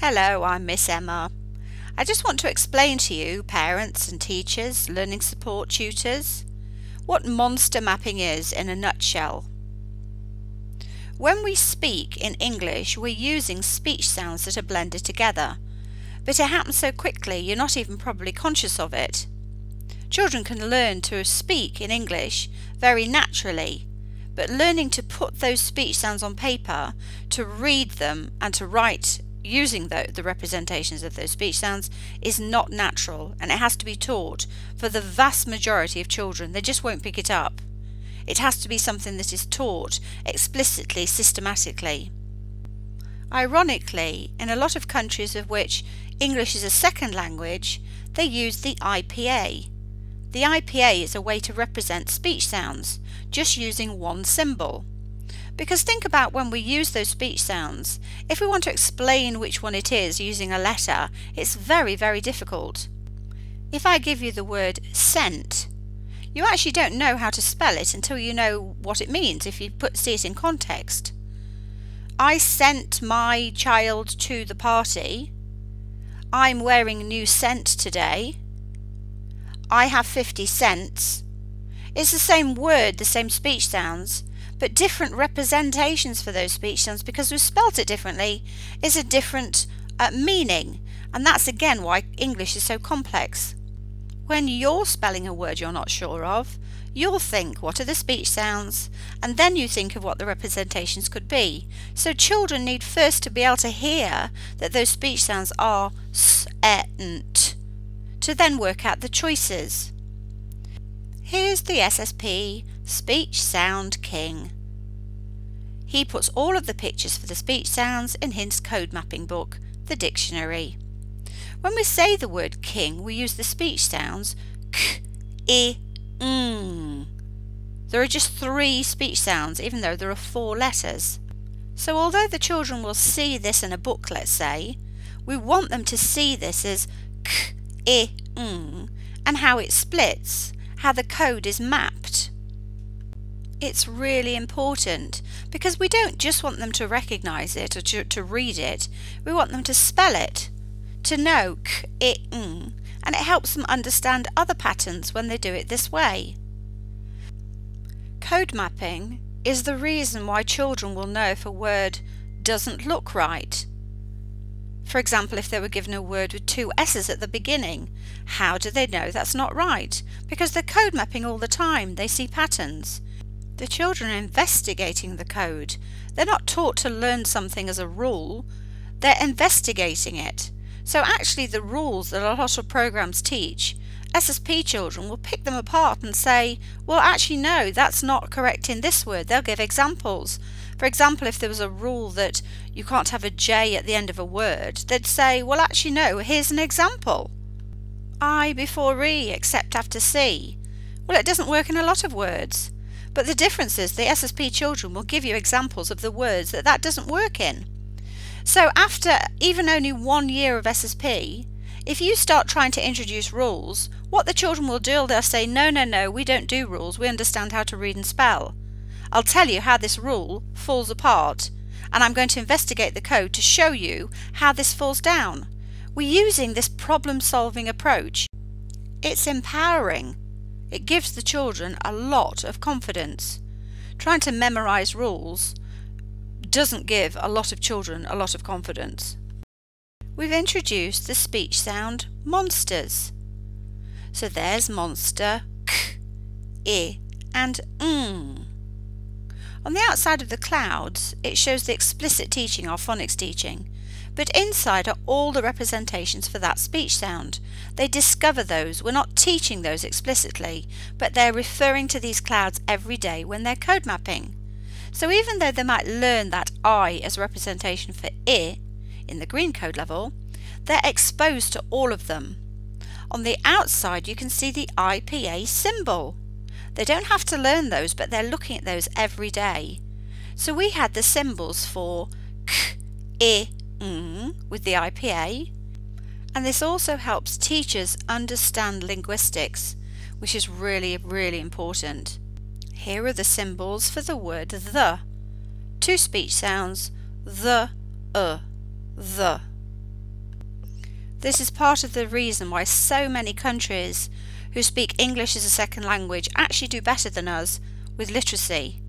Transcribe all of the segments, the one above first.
Hello, I'm Miss Emma. I just want to explain to you, parents and teachers, learning support tutors, what monster mapping is in a nutshell. When we speak in English, we're using speech sounds that are blended together, but it happens so quickly you're not even probably conscious of it. Children can learn to speak in English very naturally, but learning to put those speech sounds on paper, to read them and to write using the, the representations of those speech sounds is not natural and it has to be taught for the vast majority of children. They just won't pick it up. It has to be something that is taught explicitly, systematically. Ironically, in a lot of countries of which English is a second language, they use the IPA. The IPA is a way to represent speech sounds, just using one symbol. Because think about when we use those speech sounds, if we want to explain which one it is using a letter, it's very, very difficult. If I give you the word sent, you actually don't know how to spell it until you know what it means if you put see it in context. I sent my child to the party. I'm wearing new scent today. I have 50 cents. It's the same word, the same speech sounds, but different representations for those speech sounds because we've spelt it differently is a different uh, meaning. And that's again why English is so complex. When you're spelling a word you're not sure of, you'll think what are the speech sounds and then you think of what the representations could be. So children need first to be able to hear that those speech sounds are s, e, n, t, to then work out the choices. Here's the SSP Speech Sound King. He puts all of the pictures for the speech sounds in his code mapping book, the dictionary. When we say the word king, we use the speech sounds k, i, ng. There are just three speech sounds, even though there are four letters. So although the children will see this in a book, let's say, we want them to see this as k, i, ng, and how it splits, how the code is mapped. It's really important because we don't just want them to recognise it or to, to, read it, we want them to spell it, to know it, ng, and it helps them understand other patterns when they do it this way. Code mapping is the reason why children will know if a word doesn't look right. For example, if they were given a word with two S's at the beginning, how do they know that's not right? Because they're code mapping all the time, they see patterns. The children are investigating the code. They're not taught to learn something as a rule, they're investigating it. So actually the rules that a lot of programs teach, SSP children will pick them apart and say, well actually no, that's not correct in this word. They'll give examples. For example, if there was a rule that you can't have a J at the end of a word, they'd say, well actually no, here's an example. I before E except after C. Well, it doesn't work in a lot of words. But the difference is the SSP children will give you examples of the words that that doesn't work in. So after even only one year of SSP, if you start trying to introduce rules, what the children will do, they'll say, no, no, no, we don't do rules, we understand how to read and spell. I'll tell you how this rule falls apart, and I'm going to investigate the code to show you how this falls down. We're using this problem-solving approach. It's empowering. It gives the children a lot of confidence. Trying to memorize rules doesn't give a lot of children a lot of confidence. We've introduced the speech sound monsters. So there's monster, k, i, and ng. On the outside of the clouds, it shows the explicit teaching, our phonics teaching, but inside are all the representations for that speech sound. They discover those. We're not teaching those explicitly, but they're referring to these clouds every day when they're code mapping. So even though they might learn that I as a representation for I in the green code level, they're exposed to all of them. On the outside you can see the IPA symbol. They don't have to learn those, but they're looking at those every day. So we had the symbols for k, i, ng with the IPA, and this also helps teachers understand linguistics, which is really, really important. Here are the symbols for the word the. Two speech sounds, the, uh, the. This is part of the reason why so many countries who speak English as a second language actually do better than us with literacy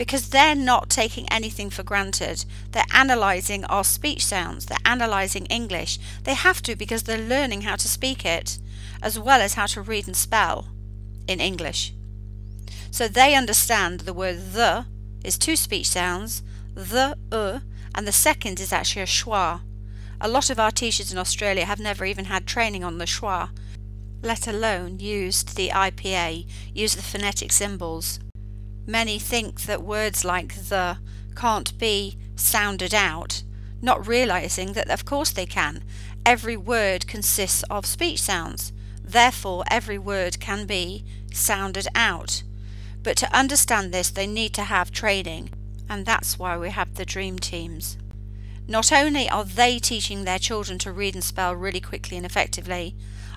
because they're not taking anything for granted. They're analysing our speech sounds, they're analysing English. They have to because they're learning how to speak it as well as how to read and spell in English. So they understand the word the is two speech sounds, the, uh, and the second is actually a schwa. A lot of our teachers in Australia have never even had training on the schwa, let alone used the IPA, used the phonetic symbols. Many think that words like the can't be sounded out, not realizing that of course they can. Every word consists of speech sounds. Therefore, every word can be sounded out. But to understand this, they need to have training, and that's why we have the dream teams. Not only are they teaching their children to read and spell really quickly and effectively,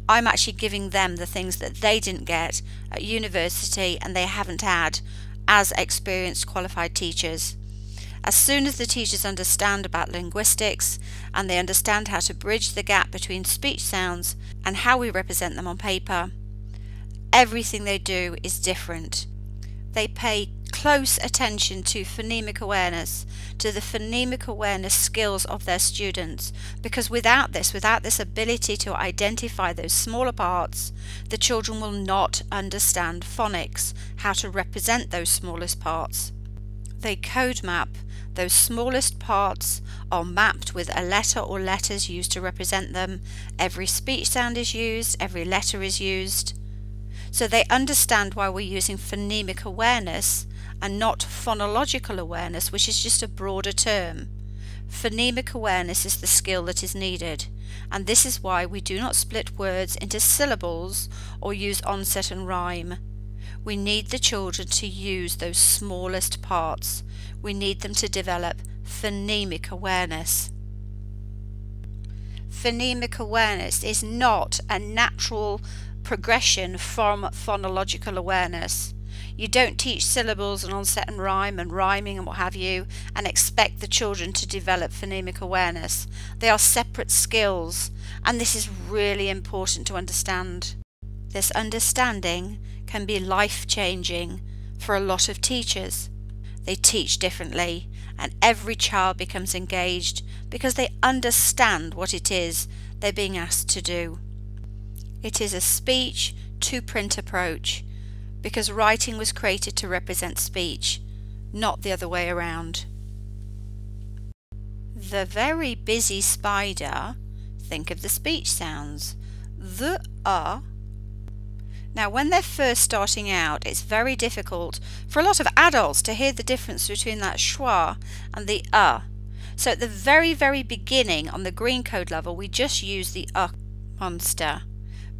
I'm actually giving them the things that they didn't get at university and they haven't had as experienced qualified teachers. As soon as the teachers understand about linguistics and they understand how to bridge the gap between speech sounds and how we represent them on paper, everything they do is different. They pay close attention to phonemic awareness, to the phonemic awareness skills of their students, because without this, without this ability to identify those smaller parts, the children will not understand phonics, how to represent those smallest parts. They code map those smallest parts are mapped with a letter or letters used to represent them. Every speech sound is used, every letter is used. So they understand why we're using phonemic awareness and not phonological awareness, which is just a broader term. Phonemic awareness is the skill that is needed, and this is why we do not split words into syllables or use onset and rime. We need the children to use those smallest parts. We need them to develop phonemic awareness. Phonemic awareness is not a natural progression from phonological awareness. You don't teach syllables and onset and rime and rhyming and what have you and expect the children to develop phonemic awareness. They are separate skills and this is really important to understand. This understanding can be life changing for a lot of teachers. They teach differently and every child becomes engaged because they understand what it is they're being asked to do. It is a speech to print approach because writing was created to represent speech, not the other way around. The very busy spider, think of the speech sounds. The uh. Now when they're first starting out, it's very difficult for a lot of adults to hear the difference between that schwa and the uh. So at the very, very beginning on the green code level, we just use the uh monster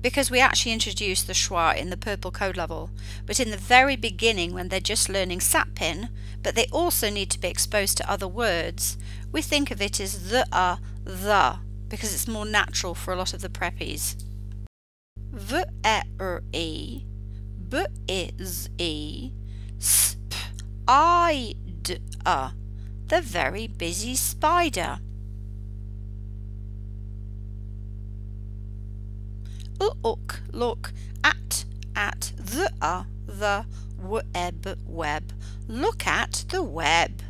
because we actually introduced the schwa in the purple code level. But in the very beginning, when they're just learning Satpin, but they also need to be exposed to other words, we think of it as the, uh, the, because it's more natural for a lot of the preppies. V, e, r, e, b, i, z, e, sp, i, d, uh, the very busy spider. Look, look, at, at, the, uh, the, web, web. Look at the web.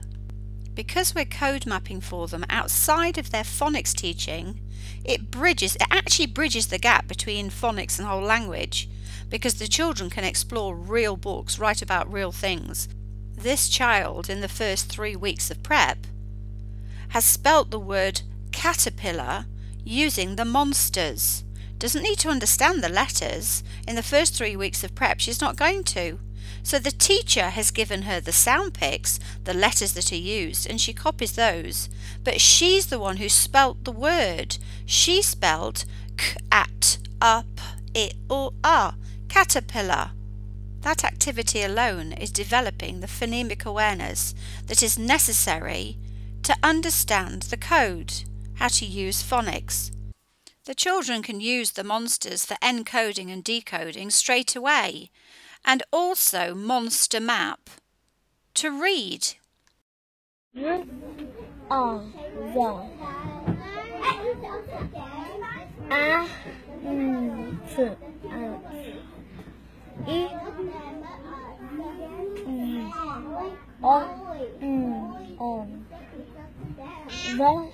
Because we're code mapping for them outside of their phonics teaching, it bridges, it actually bridges the gap between phonics and whole language because the children can explore real books, write about real things. This child, in the first three weeks of prep, has spelt the word caterpillar using the monsters doesn't need to understand the letters. In the first three weeks of prep, she's not going to. So the teacher has given her the sound pics, the letters that are used, and she copies those. But she's the one who spelt the word. She spelled k at up it or a caterpillar. That activity alone is developing the phonemic awareness that is necessary to understand the code, how to use phonics. The children can use the monsters for encoding and decoding straight away, and also Monster Map to read. The, uh, the. a n t ant i i o n on the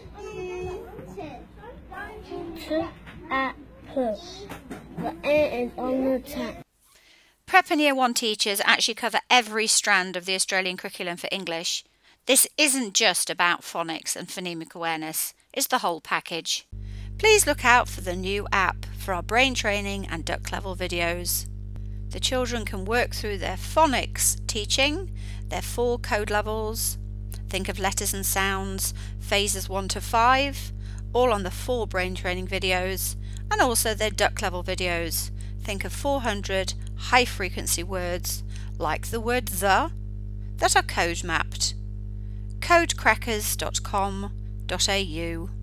t apple. The A is on the tap. Prep and Year 1 teachers actually cover every strand of the Australian curriculum for English. This isn't just about phonics and phonemic awareness, it's the whole package. Please look out for the new app for our brain training and duck level videos. The children can work through their phonics teaching, their four code levels, think of letters and sounds, phases 1 to 5, all on the four brain training videos, and also their duck level videos. Think of 400 high frequency words like the word the that are code mapped. codecrackers.com.au